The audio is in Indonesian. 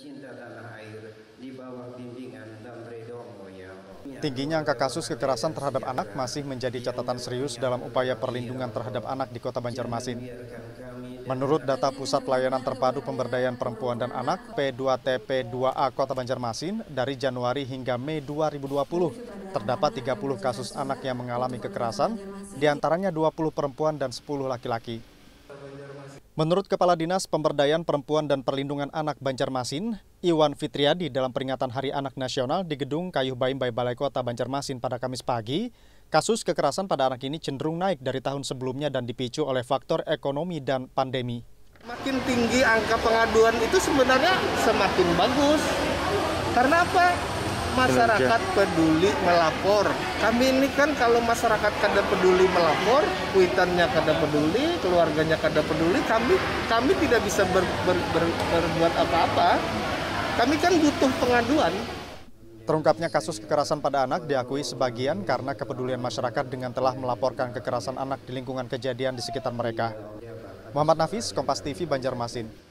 cinta tanah air di bawah bimbingan dan redomu ya Allah. Tingginya angka kasus kekerasan terhadap anak masih menjadi catatan serius dalam upaya perlindungan terhadap anak di Kota Banjarmasin. Menurut data Pusat Pelayanan Terpadu Pemberdayaan Perempuan dan Anak P2TP2A Kota Banjarmasin, dari Januari hingga Mei 2020, terdapat 30 kasus anak yang mengalami kekerasan, di antaranya 20 perempuan dan 10 laki-laki. Menurut Kepala Dinas Pemberdayaan Perempuan dan Perlindungan Anak Banjarmasin, Iwan Fitriadi dalam peringatan Hari Anak Nasional di Gedung Kayuh Baimbai Balai Kota Banjarmasin pada Kamis pagi, kasus kekerasan pada anak ini cenderung naik dari tahun sebelumnya dan dipicu oleh faktor ekonomi dan pandemi. Makin tinggi angka pengaduan itu sebenarnya semakin bagus. Karena apa? Masyarakat peduli melapor. Kami ini kan kalau masyarakat kada peduli melapor, kuitannya kada peduli, keluarganya kada peduli, kami kami tidak bisa ber, ber, ber, berbuat apa-apa. Kami kan butuh pengaduan. Terungkapnya kasus kekerasan pada anak diakui sebagian karena kepedulian masyarakat dengan telah melaporkan kekerasan anak di lingkungan kejadian di sekitar mereka. Muhammad Nafis, Kompas TV, Banjarmasin.